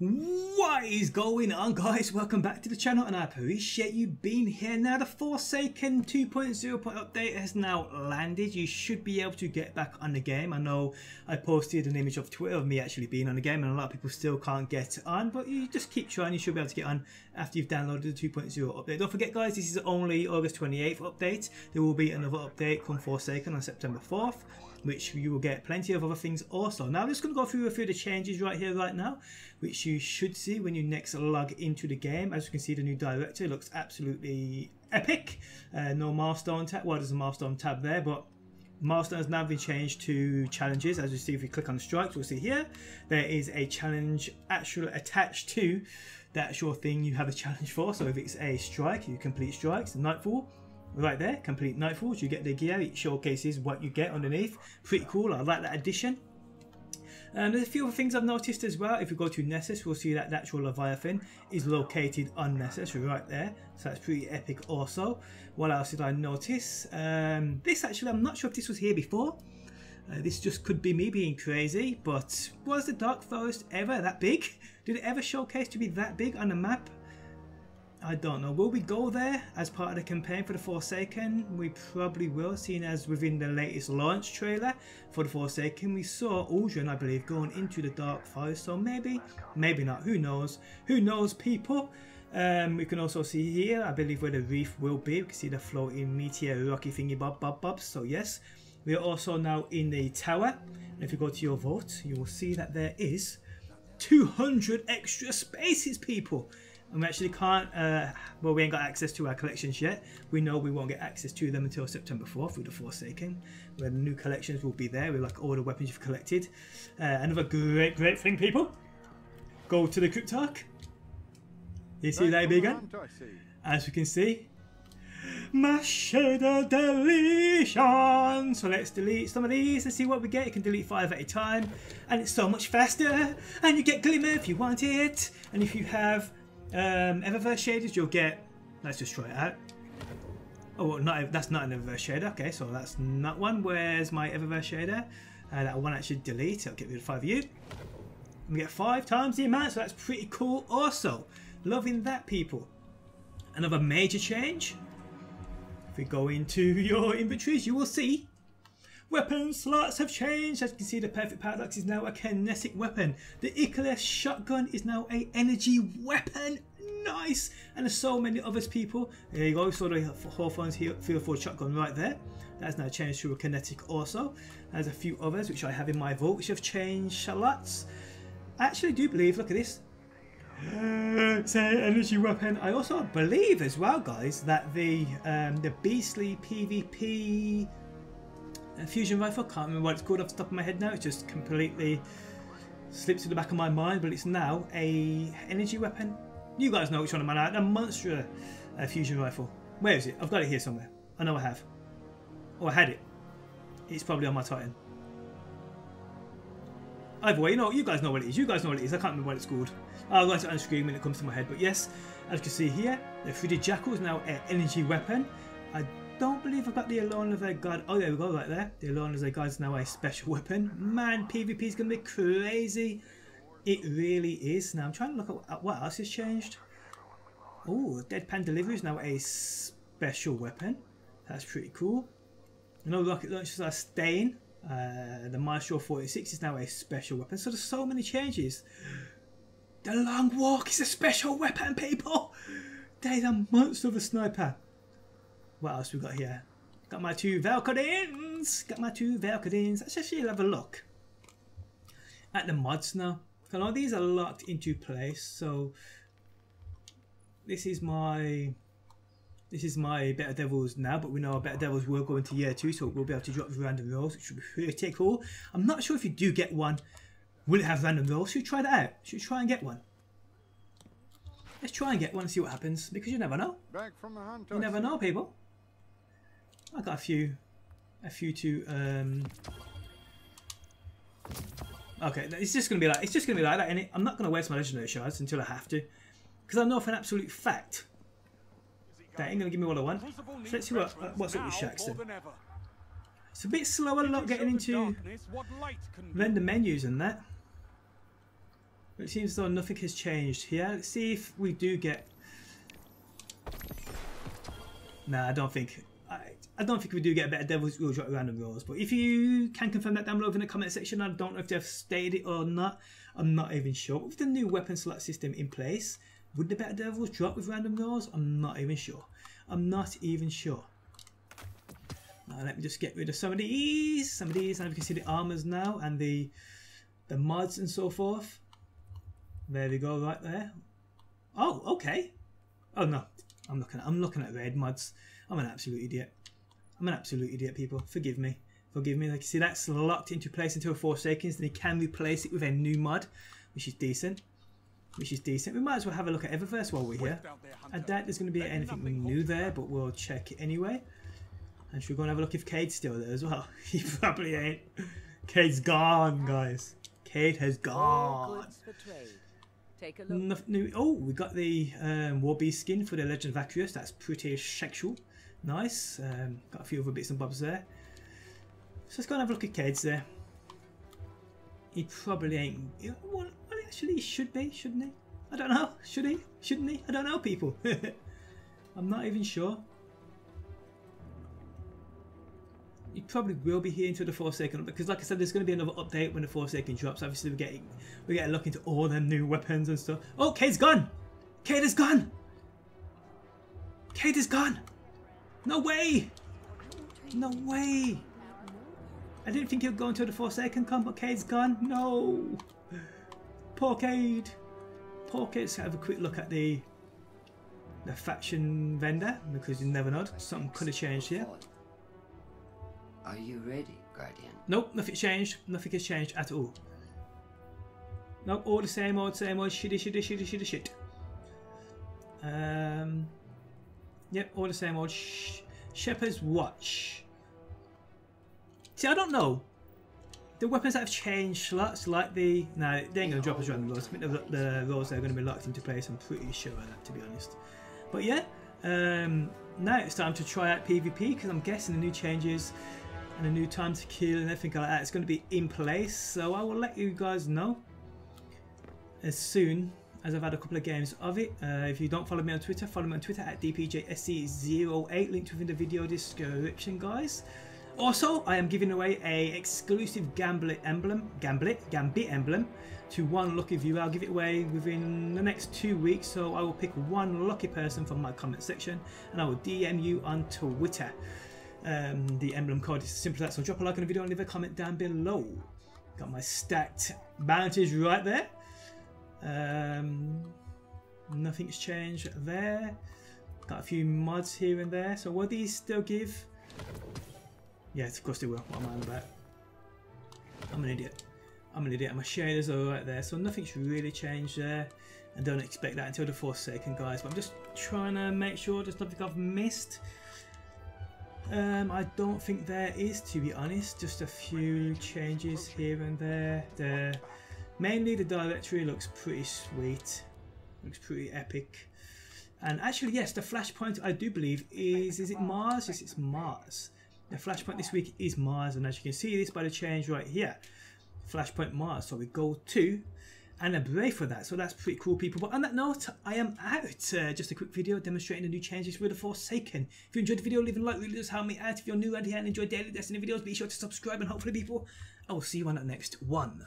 What is going on guys? Welcome back to the channel and I appreciate you being here. Now the Forsaken 2.0 update has now landed. You should be able to get back on the game. I know I posted an image of Twitter of me actually being on the game and a lot of people still can't get on but you just keep trying. You should be able to get on after you've downloaded the 2.0 update. Don't forget guys this is only August 28th update. There will be another update come Forsaken on September 4th which you will get plenty of other things also. Now I'm just going to go through a few of the changes right here, right now, which you should see when you next log into the game. As you can see, the new director looks absolutely epic. Uh, no milestone tab. Well, there's a milestone tab there, but milestone has now been changed to challenges. As you see, if you click on strikes, we'll see here, there is a challenge actually attached to the actual thing you have a challenge for. So if it's a strike, you complete strikes, Nightfall, right there, complete Nightfalls. You get the gear, it showcases what you get underneath. Pretty cool, I like that addition. And there's a few other things I've noticed as well. If we go to Nessus, we'll see that the actual Leviathan is located on Nessus right there. So that's pretty epic also. What else did I notice? Um, this actually, I'm not sure if this was here before. Uh, this just could be me being crazy, but was the Dark Forest ever that big? Did it ever showcase to be that big on the map? I don't know. Will we go there as part of the campaign for the Forsaken? We probably will, seeing as within the latest launch trailer for the Forsaken, we saw Uldren, I believe, going into the Dark Forest. So maybe, maybe not. Who knows? Who knows, people? Um, we can also see here, I believe, where the reef will be. We can see the floating meteor rocky thingy bob bob bob. So yes, we are also now in the tower. And if you go to your vault, you will see that there is 200 extra spaces, people and we actually can't, uh, well, we ain't got access to our collections yet. We know we won't get access to them until September 4th with the Forsaken, where the new collections will be there with like all the weapons you've collected. Uh, another great, great thing, people. Go to the Cryptarch. You see that beacon? As you can see, mass shader deletion. So let's delete some of these and see what we get. You can delete five at a time, and it's so much faster. And you get glimmer if you want it. And if you have um, Eververse shaders, you'll get. Let's just try it out. Oh, well, not that's not an Eververse shader. Okay, so that's not one. Where's my Eververse shader? Uh, that one actually delete. I'll get rid of five of you. We get five times the amount, so that's pretty cool. Also, loving that, people. Another major change. If we go into your inventories, you will see Weapon slots have changed. As you can see, the Perfect Paradox is now a kinetic weapon. The Ikelos shotgun is now a energy weapon. Nice! And there's so many others, people. There you go. So the Hawthorne's Field-Forged shotgun right there. That's now changed to a kinetic also. There's a few others which I have in my vault which have changed a lot. I actually do believe, look at this. Say energy weapon. I also believe as well, guys, that the um, the beastly PvP a fusion rifle. Can't remember what it's called off the top of my head now. It just completely slips to the back of my mind. But it's now a energy weapon. You guys know which one I'm on. A monster uh, fusion rifle. Where is it? I've got it here somewhere. I know I have. Or I had it. It's probably on my Titan. Either way, you know, you guys know what it is. You guys know what it is. I can't remember what it's called. I'll write it on screen when it comes to my head. But yes, as you can see here, the 3D Jackal is now an energy weapon. I don't believe I've got the Alone of a God. Oh, there we go, right there. The Alone of a God is now a special weapon. Man, PvP is going to be crazy. It really is. Now, I'm trying to look at what else has changed. Oh, Deadpan Delivery is now a special weapon. That's pretty cool. You know, rocket launchers are staying. Uh, the Maestro 46 is now a special weapon. So there's so many changes. The Long Walk is a special weapon, people. There's a monster of a sniper. What else we got here? Got my two Valkyrines. Got my two Valkyrines. Let's actually have a look at the mods now. A lot of these are locked into place. So this is my this is my Better Devils now, but we know our Better Devils will go into year two, so we'll be able to drop random rolls, which should be pretty cool. I'm not sure if you do get one, will it have random rolls? Should we try that out? Should we try and get one? Let's try and get one and see what happens, because you never know. Back from the hunt, you never know, people. I got a few, a few to. Um... Okay, it's just gonna be like it's just gonna be like that, and I'm not gonna waste my legendary shards until I have to, because I know for an absolute fact that ain't gonna give me what I want. So let's see what what's up with Shaxton. It's a bit slower, a lot getting into render menus and that. It seems though nothing has changed here. Let's see if we do get... Nah, I don't think... I, don't think we do get a better Devil's drop random rolls. But if you can confirm that down below in the comment section, I don't know if they've stated it or not. I'm not even sure. With the new weapon select system in place, would the better Devils drop with random rolls? I'm not even sure. I'm not even sure. Now let me just get rid of some of these, some of these, and we can see the armors now and the the mods and so forth. There we go, right there. Oh, okay. Oh no, I'm looking at I'm looking at red mods. I'm an absolute idiot. I'm an absolute idiot, people. Forgive me. Forgive me. Like you see, that's locked into place until Forsakens. Then you can replace it with a new mod, which is decent. Which is decent. We might as well have a look at Eververse while we're here. I doubt there's going to be anything new there, but we'll check it anyway. And should we go and have a look if Cayde's still there as well? he probably ain't. Cayde's gone, guys. Cayde has gone. Take a look. New, oh, we got the um, Warbeast skin for the Legend of Acrius. That's pretty sexual. Nice. Um, got a few other bits and bobs there. So let's go and have a look at Cayde's there. He probably ain't. Well, actually, he should be, shouldn't he? I don't know. Should he? Shouldn't he? I don't know, people. I'm not even sure. He probably will be here until the Forsaken because like I said there's going to be another update when the Forsaken drops obviously we're getting we're getting a look into all the new weapons and stuff oh Cayde's gone Cayde is gone Cayde is gone no way! No way! I didn't think would go until the Forsaken come but Cayde's gone. No! Poor Cayde. Poor Cayde. Let's have a quick look at the the faction vendor because you never know. Something could have changed here. Are you ready, Guardian? Nope, nothing changed. Nothing has changed at all. Nope, all the same old, same old shitty, shitty, shitty, shitty, shit. Um, yep, all the same old sh Shepherd's Watch. See, I don't know. The weapons that have changed slots, like the... No, they ain't going to drop us random rolls. I think the, the rolls are going to be locked into place. I'm pretty sure of that, to be honest. But yeah, um, now it's time to try out PvP because I'm guessing the new changes and a new time to kill and everything like that. It's going to be in place, so I will let you guys know as soon as I've had a couple of games of it. Uh, if you don't follow me on Twitter, follow me on Twitter at dpjsc08, linked within the video description, guys. Also, I am giving away a exclusive Gambit emblem, Gambit, Gambit emblem to one lucky viewer. I'll give it away within the next two weeks, so I will pick one lucky person from my comment section and I will DM you on Twitter. Um, the emblem code is simple as that. So drop a like on the video and leave a comment down below. Got my stacked bounties right there. Um, nothing's changed there. Got a few mods here and there. So will these still give? Yes, of course they will. What am I on about? I'm an idiot. I'm an idiot. My shaders are right there. So nothing's really changed there. And don't expect that until the Forsaken, guys. But I'm just trying to make sure there's nothing I've missed. Um, I don't think there is, to be honest. Just a few changes here and there. The, mainly the directory looks pretty sweet. Looks pretty epic. And actually, yes, the flashpoint I do believe is is it Mars? Yes, it's Mars. The flashpoint this week is Mars, and as you can see, this by the change right here, flashpoint Mars. So we go to Ana Bray for that. So that's pretty cool, people. But on that note, I am out. Uh, just a quick video demonstrating the new changes for the Forsaken. If you enjoyed the video, leave a like. Really does help me out. If you're new around here and enjoy daily Destiny videos, be sure to subscribe. And hopefully, people, I will see you on the next one.